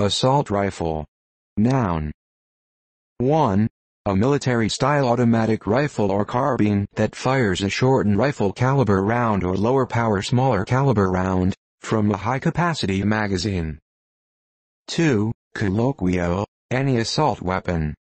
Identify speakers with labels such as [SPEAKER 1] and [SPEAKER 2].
[SPEAKER 1] Assault rifle. Noun. 1. A military-style automatic rifle or carbine that fires a shortened rifle caliber round or lower power smaller caliber round, from a high-capacity magazine. 2. Colloquial, any assault weapon.